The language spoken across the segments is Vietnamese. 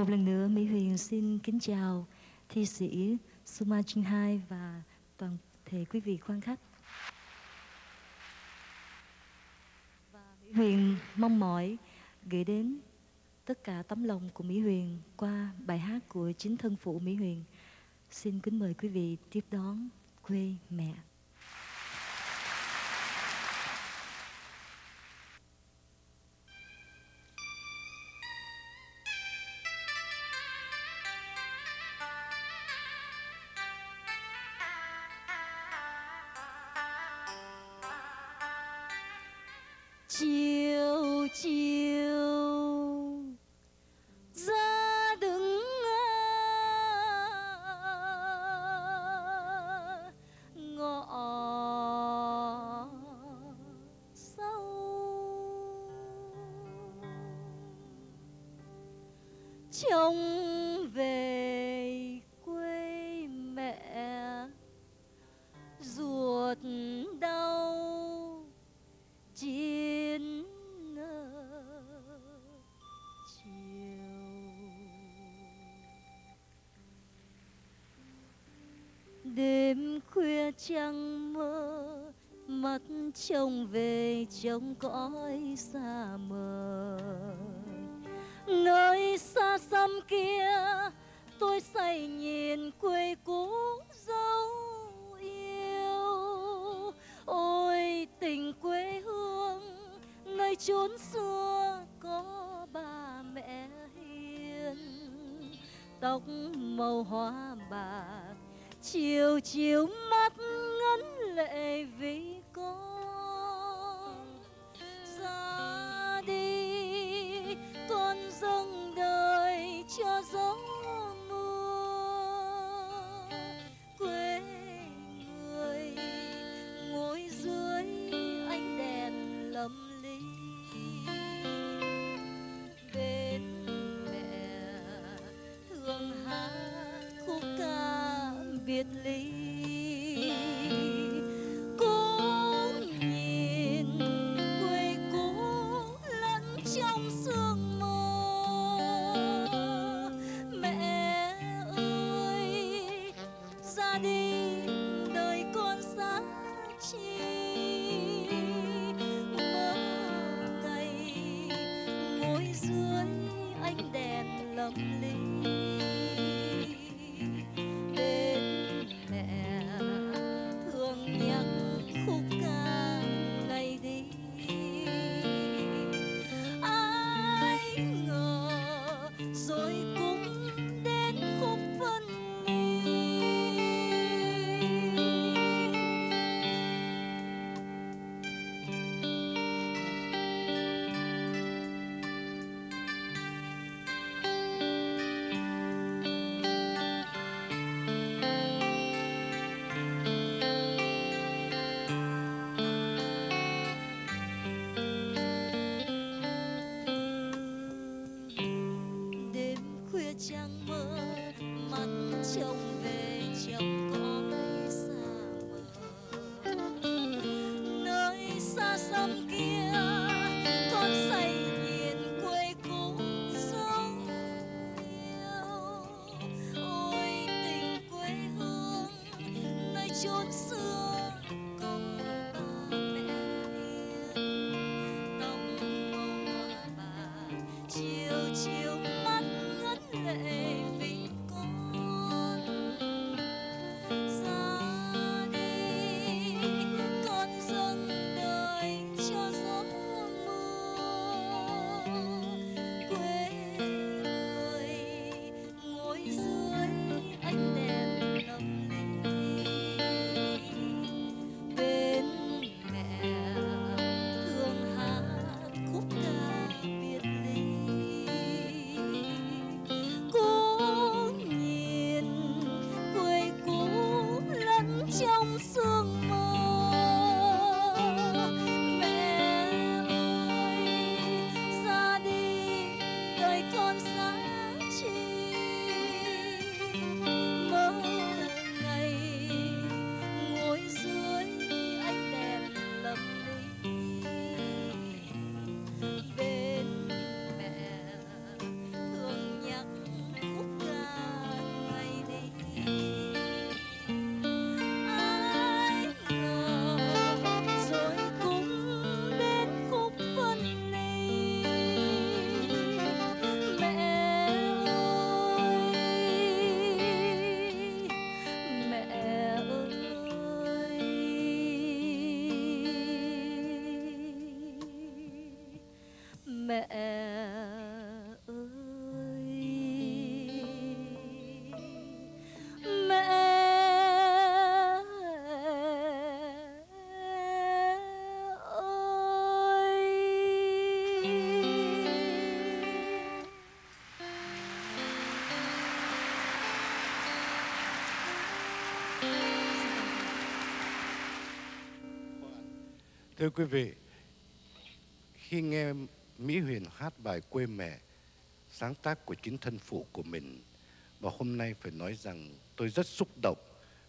Một lần nữa, Mỹ Huyền xin kính chào thi sĩ Suma Trinh Hai và toàn thể quý vị quan khách. Và Mỹ Huyền mong mỏi gửi đến tất cả tấm lòng của Mỹ Huyền qua bài hát của chính thân phụ Mỹ Huyền. Xin kính mời quý vị tiếp đón quê mẹ. Trông về quê mẹ, ruột đau chiến chiều. Đêm khuya trăng mơ, mắt trông về trông cõi xa mờ nơi xa xăm kia, tôi say nhìn quê cũ dấu yêu. Ôi, tình quê hương, nơi chốn xưa có bà mẹ hiền. Tóc màu hoa bạc, chiều chiều mắt ngấn lệ vì con biệt ly cũng nhìn quê cũ lẫn trong sương mù. Mẹ ơi ra đi đời con xa chi mơ ngày ngồi dưới ánh đèn lầm ly 就是 mẹ ơi. Mẹ Thưa quý vị, khi nghe Mỹ Huyền hát bài Quê Mẹ, sáng tác của chính thân phụ của mình, và hôm nay phải nói rằng tôi rất xúc động.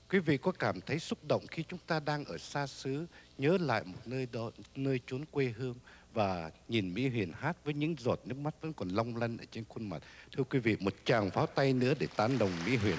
Quý vị có cảm thấy xúc động khi chúng ta đang ở xa xứ, nhớ lại một nơi đó, nơi chốn quê hương và nhìn Mỹ Huyền hát với những giọt nước mắt vẫn còn long lanh ở trên khuôn mặt. Thưa quý vị, một tràng pháo tay nữa để tán đồng Mỹ Huyền.